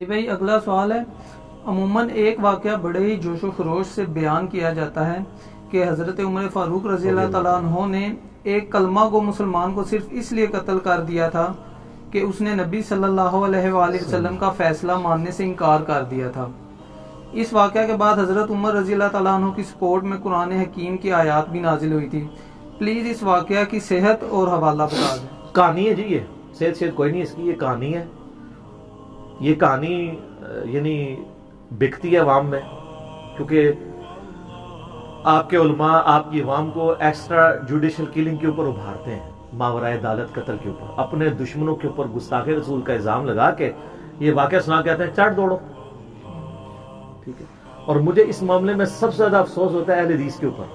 जी भाई अगला सवाल है। अमूमन एक वाक़ बड़े ही जोशो खरोश से बयान किया जाता है कि हज़रत उमर फ़ारूक रज़ी अन्हो ने एक कलमा को मुसलमान को सिर्फ़ इसलिए कत्ल कर दिया था कि उसने नबी सल्लल्लाहु अलैहि वसल्लम का फैसला मानने से इनकार कर दिया था। इस वाक़े के बाद हज़रत उमर रज़ी अन्हो की सपोर्ट में कुरान हकीम की आयात भी नाजिल हुई थी। प्लीज़ इस वाक़े की सेहत और हवाला बता दें। कहानी है जी ये। सेहत सेहत कोई नहीं इसकी ये कहानी है। ये कहानी यानी बिकती है अवाम में, क्योंकि आपके उलमा, आपकी अवाम को एक्स्ट्रा जुडिशल किलिंग के ऊपर उभारते हैं मावरा अदालत कत्ल के ऊपर, अपने दुश्मनों के ऊपर गुस्ताखे रसूल का इल्ज़ाम लगा के ये वाक्य सुना कहते हैं चढ़ दौड़ो। ठीक है? और मुझे इस मामले में सबसे ज़्यादा अफसोस होता है अहल हदीस के ऊपर,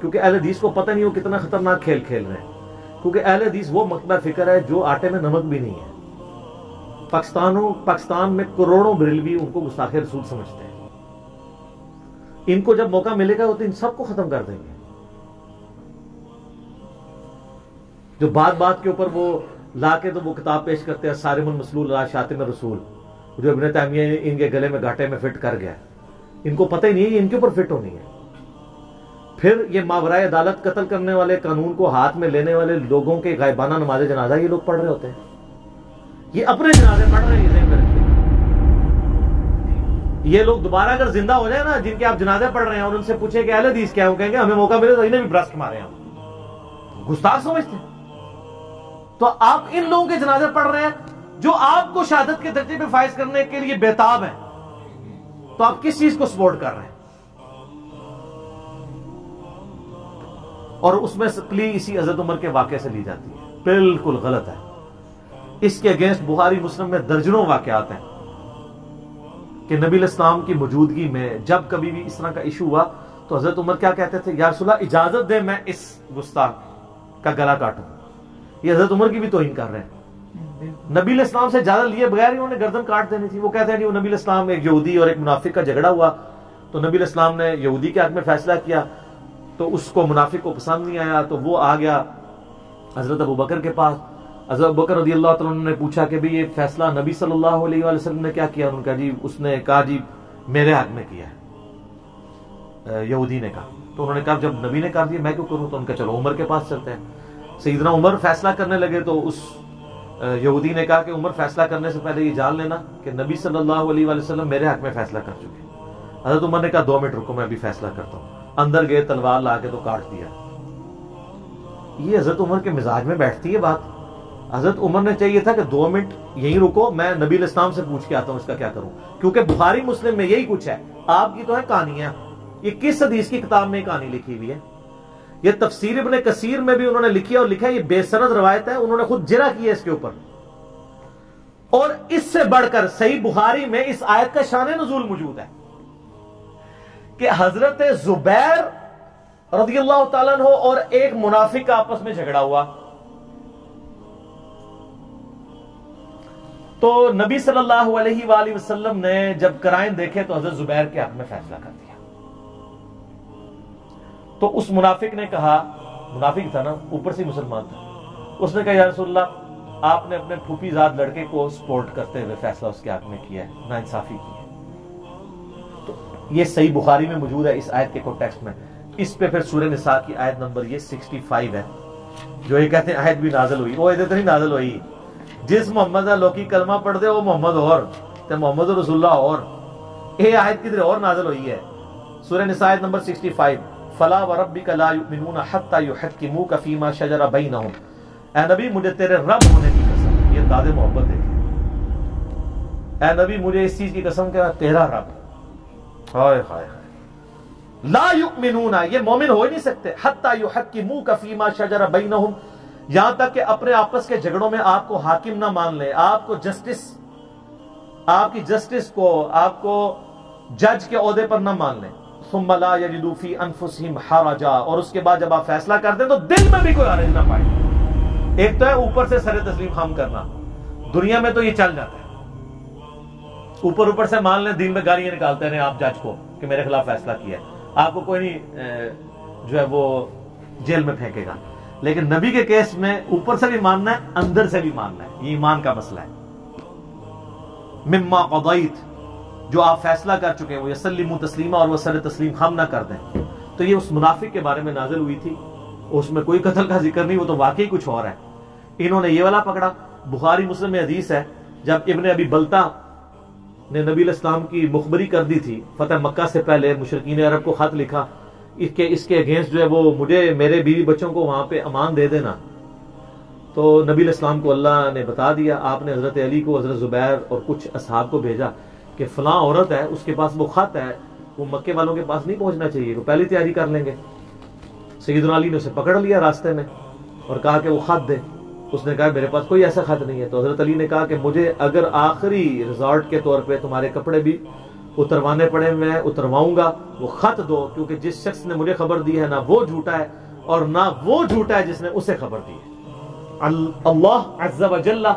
क्योंकि अहल हदीस को पता नहीं हो कितना खतरनाक खेल खेल रहे हैं। क्योंकि अहल हदीस वो मकबा फ़िक्र है जो आटे में नमक भी नहीं है। पाकिस्तानों, पाकिस्तान में करोड़ों बरेलवी उनको गुस्ताखे रसूल समझते हैं। इनको जब मौका मिलेगा, वो तो इन सबको खत्म कर देंगे। जो बात बात के ऊपर वो ला के तो वो किताब पेश करते हैं सारिमुल मसलूल शातिम रसूल, जो इब्न तैमिया इनके गले में घाटे में फिट कर गया। इनको पता ही नहीं है इनके ऊपर फिट होनी है। फिर ये मावराए अदालत कत्ल करने वाले कानून को हाथ में लेने वाले लोगों के गायबाना नमाज़ जनाजा ये लोग पढ़ रहे होते हैं। ये अपने जनाजे पढ़ रहे हैं ये लोग दोबारा अगर ज़िंदा हो जाए ना, जिनके आप जनाजे पढ़ रहे हैं और उनसे पूछे कि अहले हदीस क्या है, कहेंगे, हमें मौका मिले तो इन्हें भी भ्रष्ट मारे हम। गुस्ताख समझते तो आप इन लोगों के जनाजे पढ़ रहे हैं, जो आपको शहादत के दर्जे पे फाइज करने के लिए बेताब है। तो आप किस चीज़ को सपोर्ट कर रहे हैं? और उसमें प्ली इसी अजद उमर के वाक्य से ली जाती है। बिल्कुल गलत है। इसके अगेंस्ट बुहारी मुस्लिम में दर्जनों वाकयात हैं कि नबी इस्लाम की मौजूदगी में जब कभी भी इस तरह का इशू हुआ तो हज़रत उमर क्या कहते थे? यारसुल्ला इजाज़त दे मैं इस गुस्ताख का गला काटूं। ये हज़रत उमर की भी तोहिन कर रहे हैं। नबी इस्लाम से ज़्यादा लिए बगैर इन्होंने गर्दन काट देनी थी। वो कहते हैं वो नबी इस्लाम एक यहूदी और एक मुनाफिक का झगड़ा हुआ। तो नबी इस्लाम ने यहूदी के हक में फैसला किया तो उसको मुनाफिक को पसंद नहीं आया तो वो आ गया हज़रत अबू बकर के पास। हज़रत बकर रदी अल्लाह तआला ने पूछा कि भाई, ये फैसला नबी सल्लल्लाहु अलैहि वसल्लम ने क्या किया? उनका जी, उसने कहा, जी, मेरे हक में किया है। यहूदी ने कहा। तो उन्होंने कहा, जब नबी ने कहा दिया मैं क्यों करूँ? तो उनका चलो, उमर के पास चलते हैं। सईदना उमर फैसला करने लगे तो उस यहूदी ने कहा कि, उमर, फैसला करने से पहले ये जान लेना कि नबी सल्लल्लाहु अलैहि वसल्लम मेरे हक में फैसला कर चुके हज़रत उमर ने कहा, दो मिनट रुको, मैं अभी फैसला करता हूँ। अंदर गए, तलवार ला के तो काट दिया। ये हज़रत उमर के मिजाज में बैठती है बात? हज़रत उमर ने चाहिए था कि दो मिनट यहीं रुको, मैं नबी इस्लाम से पूछ के आता हूँ, इसका क्या करूँ? क्योंकि बुखारी मुस्लिम में यही कुछ है। आपकी तो है कहानियाँ। ये किस हदीस की किताब में कहानी लिखी हुई है? ये तफसीर इब्ने कसीर में भी उन्होंने लिखी है और लिखा है, ये बेसनद रवायत है, उन्होंने खुद जिरा किया इसके ऊपर। और इससे बढ़कर सही बुखारी में इस आयत का शान नजूल मौजूद है कि हज़रत जुबैर रज़ी और एक मुनाफिक आपस में झगड़ा हुआ। तो नबी सल्लल्लाहु अलैहि वसल्लम ने जब कराइन देखे तो हज़रत जुबैर के हक में फैसला कर दिया। तो उस मुनाफिक ने कहा, मुनाफिक था ना, ऊपर से मुसलमान था। उसने कहा यारसोल्ला आपने अपने फूफीजाद लड़के को सपोर्ट करते हुए फैसला उसके हक में किया है ना इंसाफी की है। तो ये सही बुखारी में मौजूद है इस आयत के कॉन्टेक्स्ट में। इस पे फिर सूर्य निसा की आयत नंबर ये 65 है, जो ये कहते हैं, आयत भी नाजल हुई। वो इधर तो नहीं नाजल हुई। जिस मोहम्मद का लोकी कलमा पढ़ते वो मोहम्मद और मोहम्मद रसुल्ला और। ये आयत किधर और नाजल हुई है। सूर्य निसा आयत नंबर 65 फला व रब्बी का ला युमिनून हत्ता युहक्किमूका फीमा शजरा बैनहुम। ए नबी, मुझे तेरे रब होने की कसम, ये दादे मोहब्बत देखे। ए नबी, मुझे इस चीज़ की कसम के तेरा रब। हाय हाय। ला युमिनूना, ये मोमिन हो ही नहीं सकते। हत्ता युहक्किमूका फीमा शजरा बैनहुम यहाँ तक कि अपने आपस के झगड़ों में आपको हाकिम ना मान ले। आपको जस्टिस आपकी जस्टिस को, आपको जज के ओहदे पर ना मान ले। सुमला हराजा। और उसके बाद जब आप फैसला करते हैं तो दिल में भी कोई हरज ना पाए। एक तो है ऊपर से सरे तस्लीम खाम करना। दुनिया में तो ये चल जाता है। ऊपर ऊपर से मान लें दिल में गालियाँ निकालते हैं आप जज को कि मेरे खिलाफ फैसला किया है। आपको कोई नहीं जो है वो जेल में फेंकेगा। लेकिन नबी के केस में ऊपर से भी मानना है, अंदर से भी मानना है। ये ईमान का मसला है। मिम्मा कदैत जो आप फैसला कर चुके हैं, वो यसलिम तस्लीमा और वह सर तस्लीम हम ना कर दें। तो ये उस मुनाफिक के बारे में नाजिल हुई थी। उसमें कोई कतल का ज़िक्र नहीं, वो तो वाकई कुछ और है। इन्होंने ये वाला पकड़ा। बुखारी, मुस्लिम में है, जब इबन अभी बलता ने नबी इस्लाम की मुखबरी कर दी थी, फतेह मक्का से पहले मुशरकिन अरब को खत लिखा। इसके इसके अगेंस्ट जो है वो मुझे, मेरे बीवी बच्चों को वहाँ पे अमान दे देना। तो नबी इस्लाम को अल्लाह ने बता दिया, आपने हज़रत अली को, हज़रत जुबैर और कुछ असहाब को भेजा कि फलां औरत है, उसके पास वो खत है, वो मक्के वालों के पास नहीं पहुँचना चाहिए, वो पहले तैयारी कर लेंगे। सईद अली ने उसे पकड़ लिया रास्ते में और कहा कि वो खत दे। उसने कहा, मेरे पास कोई ऐसा खत नहीं है। तो हज़रत अली ने कहा कि मुझे अगर आखिरी रिजॉर्ट के तौर पर तुम्हारे कपड़े भी उतरवाने पड़े, मैं उतरवाऊँगा। वो खत दो, क्योंकि जिस शख्स ने मुझे खबर दी है, ना वो झूठा है, और ना वो झूठा है जिसने उसे खबर दी है। अल्लाह अज्जा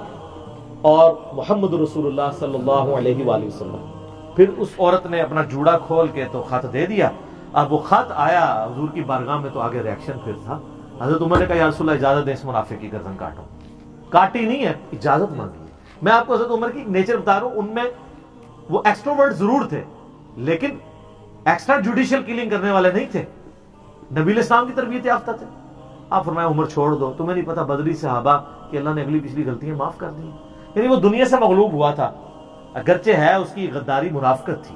और मोहम्मद रसूलुल्लाह सल्लल्लाहु अलैहि वसल्लम। फिर उस औरत ने अपना जूड़ा खोल के तो खत दे दिया। अब वो खत आया, हजूर की बारगाह में तो आगे रिएक्शन फिर था। हज़रत उमर ने कहा यारसुल्ला इजाज़त दे इस मुनाफे की, गर्दन काटो। काटी नहीं है, इजाज़त मांगी मैं आपको हज़रत उमर की नेचर बता रहा हूँ। उनमें वो एक्सट्रोवर्ट ज़रूर थे, लेकिन एक्स्ट्रा जुडिशियल किलिंग करने वाले नहीं थे। नबील इस्लाम की तरबियत याफ्ता थे। आप फरमाया, उम्र छोड़ दो, तुम्हें नहीं पता बदरी सहाबा कि अल्लाह ने अगली पिछली गलतियाँ माफ़ कर दी यानी वो दुनिया से मगलूब हुआ था। अगरचे है, उसकी गद्दारी मुनाफकत थी।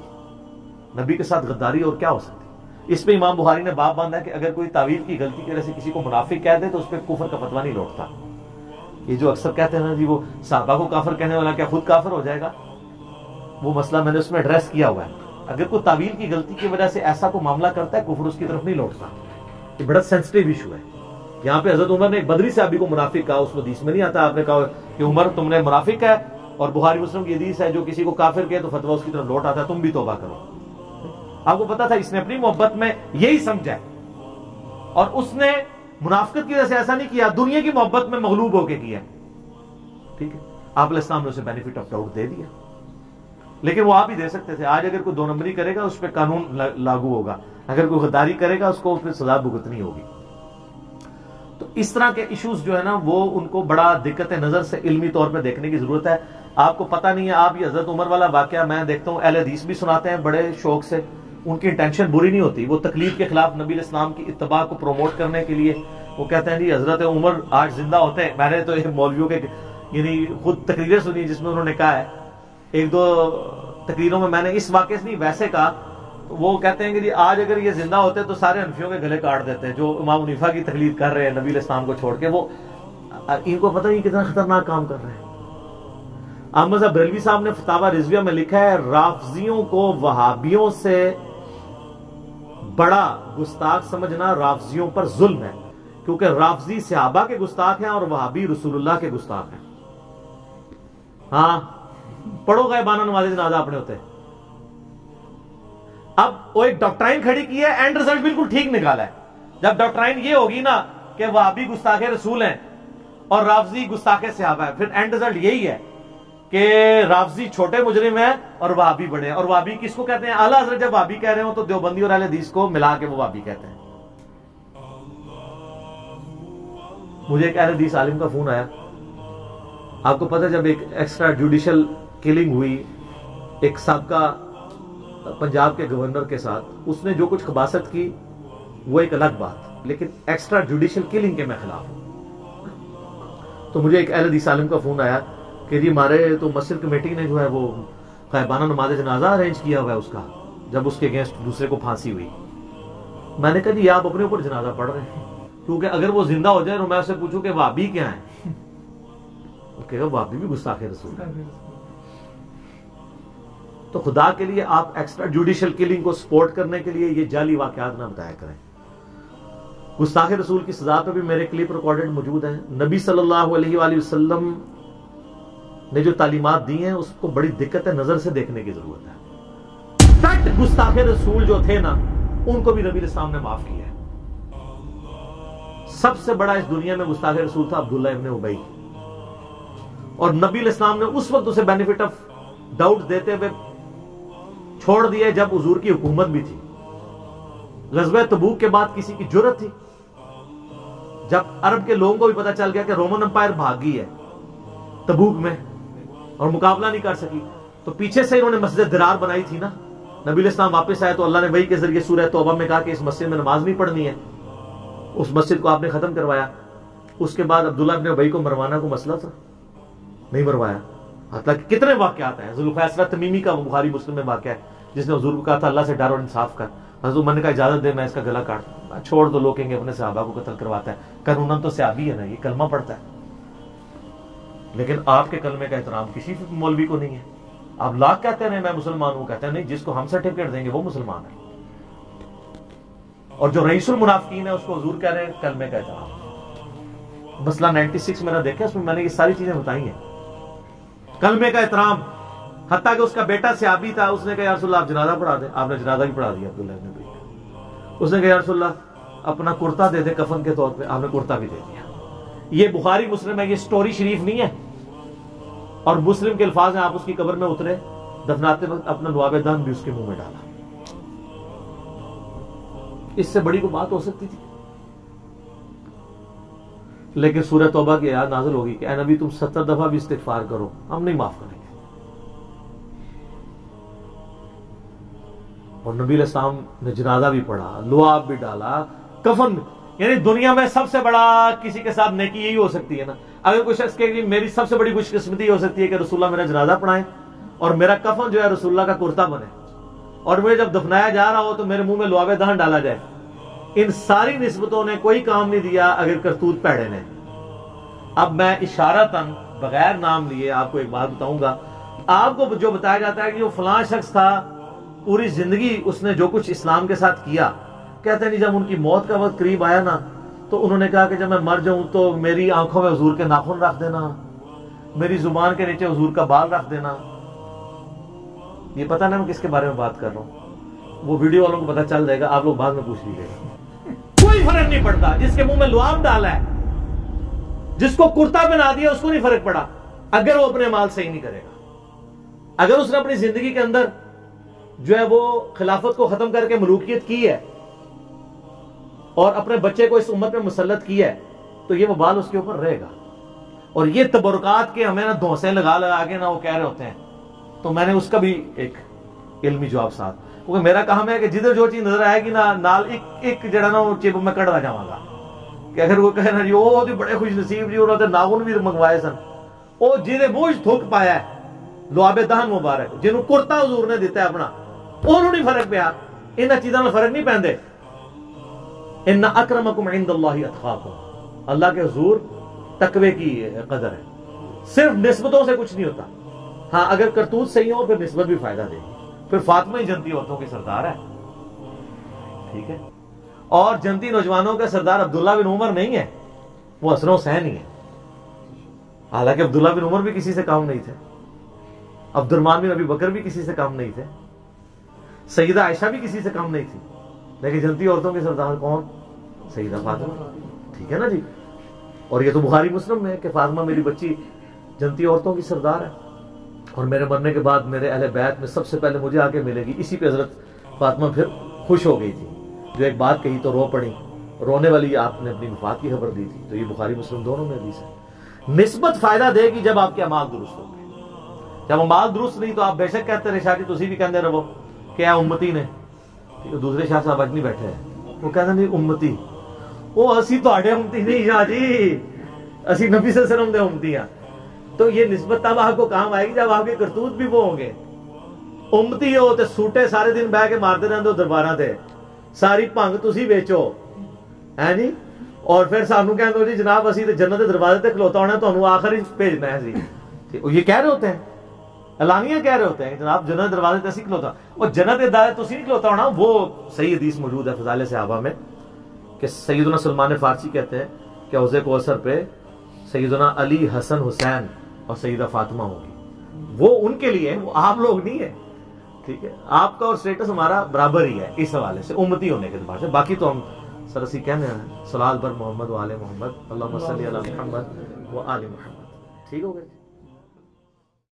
नबी के साथ गद्दारी और क्या हो सकती इस पे इमाम बुहारी ने बाप बांधा कि अगर कोई तावील की गलती की वजह से किसी को मुनाफिक कह दे तो उस पर कुफर का फतवा नहीं लौटता। ये जो अक्सर कहते हैं ना जी, वो साहबा को काफर कहने वाला क्या खुद काफर हो जाएगा? वो मसला मैंने उसमें एड्रेस किया हुआ है। अगर कोई तावील की गलती की वजह से ऐसा कोई मामला करता है, कुफर उसकी तरफ़ नहीं लौटता। ये बड़ा सेंसिटिव इशू है। यहाँ पे हज़रत उमर ने एक बदरी साहबी को मुनाफिक कहा, उसमें हदीस में नहीं आता, आपने कहा कि उमर तुमने मुनाफिक है, और बुहारी मुस्लिम की हदीस है, जो किसी को काफिर कहे तो फतवा उसकी तरफ़ लौट आता है, तुम भी तोबा करो। आपको पता था इसने अपनी मोहब्बत में यही समझा और उसने मुनाफ्त की वजह से ऐसा नहीं किया, दुनिया की मोहब्बत में मगलूब होके किया ठीक है? आप ने उसे बेनिफिट ऑफ़ डाउट दे दिया। लेकिन वो आप ही दे सकते थे। आज अगर कोई दो नंबरी करेगा, उस पर कानून लागू होगा। अगर कोई गद्दारी करेगा, उसको फिर सजा भुगतनी होगी। तो इस तरह के इश्यूज़ जो है ना, वो उनको बड़ा दिक्कत नज़र से इल्मी तौर पर देखने की ज़रूरत है। आपको पता नहीं है, आप ये हज़रत उमर वाला वाक्य मैं देखता हूँ, अहल हदीस भी सुनाते हैं बड़े शौक से। उनकी इंटेंशन बुरी नहीं होती। वो तकलीफ़ के खिलाफ नबी इस्लाम की इतबा को प्रमोट करने के लिए वो कहते हैं जी, हज़रत उमर आज ज़िंदा होते हैं। मैंने तो मौलवियों के, यानी खुद तकरीरें सुनी जिसमें उन्होंने कहा है। एक दो तकरीरों में मैंने इस वाक्य से नहीं, वैसे कहा, वो कहते हैं कि जी, आज अगर ये ज़िंदा होते तो सारे अनफियों के गले काट देते हैं जो इमाम मुनीफा की तकलीफ़ कर रहे हैं, नबी इस्लाम को छोड़ के, वो इनको पता नहीं कितना खतरनाक काम कर रहे हैं। अहमद बरेलवी साहब ने फतावा रिजविया में लिखा है, राफजियों को वहाबियों से बड़ा गुस्ताख समझना राफजियों पर जुल्म है, क्योंकि राफजी सहाबा के गुस्ताख हैं और वहाबी रसूलुल्लाह के गुस्ताख हैं। हाँ पढ़ो बाना नवाज़ जनाजा अपने होते। अब वो एक डॉक्ट्राइन खड़ी की है एंड रिज़ल्ट बिल्कुल ठीक निकाला है। जब डॉक्ट्राइन ये होगी ना कि वहाबी गुस्ताखे रसूल हैं और राफजी गुस्ताखे सहाबा है, फिर एंड रिज़ल्ट यही है कि राफजी छोटे मुजरिम है और वाबी बड़े हैं। और वाबी किसको कहते हैं? आला हज़रत जब वाबी कह रहे हो तो देवबंदी और हदीस को मिला के वो वाबी कहते हैं। मुझे एक अहल हदीस आलिम का फ़ोन आया। आपको पता जब एक एक्स्ट्रा जुडिशियल किलिंग हुई एक सबका, पंजाब के गवर्नर के साथ, उसने जो कुछ खबासत की, वो एक अलग बात। लेकिन एक्स्ट्रा जुडिशियल किलिंग के मैं खिलाफ हूँ। तो मुझे एक अहल हदीस आलिम का फ़ोन आया कि जी हमारे तो मस्जिद कमेटी ने जो है वो खैबाना नमाज़ जनाजा अरेंज किया हुआ है उसका, जब उसके अगेंस्ट दूसरे को फांसी हुई। मैंने कहा, जी, आप अपने ऊपर जनाजा पढ़ रहे हैं। क्योंकि अगर वो ज़िंदा हो जाए तो मैं उससे पूछूँ कि भाभी क्या है? कहेगा भाभी भी गुस्ताखे रसूल। तो खुदा के लिए आप एक्स्ट्रा जुडिशियल किलिंग को सपोर्ट करने के लिए ये जाली वाकयात ना बताया करें। गुस्ताखे रसूल की सजा पे भी मेरे क्लिप रिकॉर्डेड मौजूद है। नबी सल्लल्लाहु अलैहि वसल्लम ने जो तालीमत दी हैं, उसको बड़ी दिक्कत है, नज़र से देखने की ज़रूरत है। गुस्ताखे रसूल जो थे ना, उनको भी नबी इस्लाम ने माफ़ किया सबसे बड़ा इस दुनिया में गुस्ताखे रसूल था अब्दुल्ला इब्ने उबई और नबी इस्लाम ने उस वक्त उसे बेनिफिट ऑफ़ डाउट देते हुए छोड़ दिए जब हजूर की हुकूमत भी थी। गजब तबूक के बाद किसी की ज़रूरत थी। जब अरब के लोगों को भी पता चल गया कि रोमन अंपायर भागी है, तबूक में, और मुकाबला नहीं कर सकी तो पीछे से इन्होंने मस्जिद दरार बनाई थी ना। नबी इस्लाम वापस आए तो अल्लाह ने वही के ज़रिए सूर्य तोबा में कहा कि इस मस्जिद में नमाज़ नहीं पढ़नी है। उस मस्जिद को आपने खत्म करवाया। उसके बाद अब्दुल्ला अपने भाई को मरवाना को मसला था? नहीं मरवाया। कितने वाक्यात हैं? जुल्फैसरा तमीमी का बुखारी मुस्लिम में वाक्य है। जिसने हजूर को कहा था, अल्लाह से डर और इंसाफ कर। हजूर उमर ने कहा इजाज़त दे, मैं इसका गला काट छोड़ दो, लोग कहेंगे, अपने सहाबा को कत्ल करवाता है। कानून तो सयाबी है ना, ये कलमा पड़ता है। लेकिन आपके कलमे का एहतराम किसी मौलवी को नहीं है। आप लाख कहते हैं, मैं मुसलमान हूँ, कहते हैं, नहीं, जिसको हम सर्टिफिकेट देंगे, वो मुसलमान है। और जो रईसुल मुनाफिकीन है, उसको हजूर कह रहे हैं, कलमे का एहतराम। मसला 96 मेरा देखा, उसमें मैंने ये सारी चीज़ें बताई हैं। कलमे का एहतराम हत्या कि उसका बेटा सियाबी था, उसने कहा यारसुल्ला आप जनाजा पढ़ा दे। आपने जनाजा भी पढ़ा दिया, अब्दुल्ला ने भाई उसने कहा यारसुल्ला अपना कुर्ता दे दे कफन के तौर पे। आपने कुर्ता भी दे दिया। ये बुखारी, मुस्लिम है, ये स्टोरी शरीफ नहीं है। और मुस्लिम के अल्फाज हैं, आप उसकी कब्र में उतरे, दफनाते वक्त अपना लुआब दान भी उसके मुँह में डाला। इससे बड़ी को बात हो सकती थी? लेकिन सूरत तोबा की याद नाजिल होगी कि नबी, तुम सत्तर दफ़ा भी इस्तेफार करो, हम नहीं माफ़ करेंगे। और नबी इस्लाम ने जनाजा भी पढ़ा, लुआब भी डाला, कफन यानी दुनिया में सबसे बड़ा किसी के साथ नेकी यही हो सकती है ना। अगर कोई शख्स कहे मेरी सबसे बड़ी खुशकिस्मती हो सकती है कि रसुल्ला मेरा जनाजा पढ़ाए और मेरा कफन जो है रसुल्ला का कुर्ता बने और मुझे जब दफनाया जा रहा हो तो मेरे मुँह में लुआबे दहन डाला जाए। इन सारी निस्बतों ने कोई काम नहीं दिया अगर करतूत पैड़े ने। अब मैं इशारा तन बगैर नाम लिए आपको एक बात बताऊँगा। आपको जो बताया जाता है कि वो फलां शख्स था पूरी ज़िंदगी उसने जो कुछ इस्लाम के साथ किया, कहते नहीं, जब उनकी मौत का वक्त करीब आया ना तो उन्होंने कहा कि जब मैं मर जाऊँ तो मेरी आँखों में हजूर के नाखून रख देना, मेरी ज़ुबान के नीचे हजूर का बाल रख देना। ये पता नहीं मैं किसके बारे में बात कर रहा हूँ। वो वीडियो वालों को पता चल जाएगा, आप लोग बाद में पूछ लीजिएगा। कोई फ़र्क नहीं पड़ता, जिसके मुँह में लुआम डाला है, जिसको कुर्ता बना दिया, उसको नहीं फ़र्क पड़ा, अगर वो अपने माल सही नहीं करेगा। अगर उसने अपनी ज़िंदगी के अंदर जो है वो खिलाफत को खत्म करके मलूकियत की है और अपने बच्चे को इस उम्मत में मुसलत किया है तो ये वबाल उसके ऊपर रहेगा। और ये तबरकत के हमें ना धोसे लगा लगा के ना वो कह रहे होते हैं। तो मैंने उसका भी एक इलमी जवाब साथ। क्योंकि मेरा काम है कि जिधर जो चीज़ नज़र आएगी ना, नाल एक एक जड़ा ना वो चिप में कड़वा जावागा। कि अगर वो कहे जी वो तो बड़े खुश नसीब जी, उन्होंने नागुन भी मंगवाए सन। वो जिन्हें मुझ थुक पाया है, लुआबे दहन मुबारक जिन्होंने कुर्ता हजूर ने दिता है अपना ਉਹਨੂੰ नहीं फर्क ਪਿਆ ਇਹਨਾਂ चीजों में फर्क नहीं ਪੈਂਦੇ इन अक्रमकुम इंदल्लाहि अतकाकुम अल्लाह के हजूर तकवे की कदर है सिर्फ निस्बतों से कुछ नहीं होता हाँ अगर करतूत सही हो फिर निस्बत भी फायदा देगी फिर फातिमा ही जनती औरतों के सरदार है ठीक है और जनती नौजवानों का सरदार अब्दुल्ला बिन उमर नहीं है वो हसन हुसैन ही है हालांकि अब्दुल्ला बिन उमर भी किसी से काम नहीं थे अब्दुलरमान बिन अभी बकर भी किसी से काम नहीं थे सईदा आयशा भी किसी से कम नहीं थी। लेकिन जनती औरतों के सरदार कौन? सईदा फातिमा। ठीक है ना जी? और ये तो बुखारी मुस्लिम में कि फातिमा मेरी बच्ची जनती औरतों की सरदार है। और मेरे मरने के बाद मेरे अहले बैत में सबसे पहले मुझे आके मिलेगी। इसी पे हज़रत फातिमा फिर खुश हो गई थी। जो एक बात कही तो रो पड़ी। रोने वाली आपने अपनी वफात की खबर दी थी। तो ये बुखारी मुस्लिम दोनों में हदीस है। निस्बत फ़ायदा देगी जब आपके अमाल दुरुस्त होंगे। जब अमाल दुरुस्त नहीं तो आप बेशक कहते रहे शादी तुम भी कहते रहो। क्या उम्मती तो दूसरे शाह साहब अज नहीं बैठे वो कहते नहीं, उम्मती। वो असी थोड़े उम्मती नहीं शाह जी। असी नबी सलम दे उम्मती हाँ तो ये निस्बत तब आपको काम आएगी, जब आपके करतूत भी वो होंगे। उम्मती हो तो सूटे सारे दिन बह के मारते रहते हो दरबार से सारी भंग तुम बेचो। है जी? और फिर सानू कहते जी जनाब, असि तो जन्नत दरवाजे से खलोता होना तो आखिर भेजना है ये कह रहे होते हैं? एलानिया कह रहे होते हैं, जनाब, जन्नत दरवाजे तसी खलोता। वो जन्नत दायरे तो नहीं खलोता होना, वो सही हदीस मौजूद है फजाले से आबा में, कि सैदना सलमान फारसी कहते हैं कि हौजे को असर पे सैदना अली हसन हुसैन और सईदा फातिमा होगी। वो उनके लिए, वो आप लोग नहीं है, ठीक है? आपका और स्टेटस हमारा बराबर ही है, इस हवाले से, उम्मती होने के बाद से। बाकी तो हम सरसी कहने हैं, सलाल पर मोहम्मद वाले मोहम्मद अल्लाह मोहम्मद वो आल मोहम्मद। ठीक हो गए?